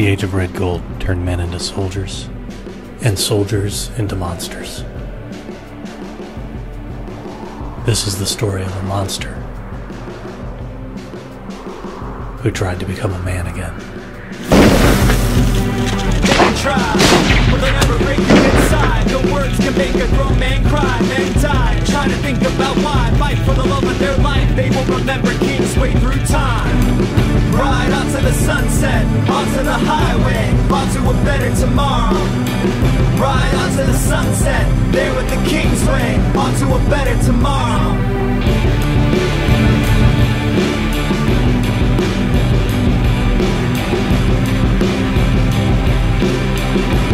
The age of red gold turned men into soldiers, and soldiers into monsters. This is the story of a monster who tried to become a man again. They try, but they'll never break you inside. The words can make a grown man cry. Men die, try to think about why. Fight for the love of their life. They will remember Kingsway through time. Ride highway, on to a better tomorrow. Ride onto the sunset, there with the Kingsway, on to a better tomorrow. We'll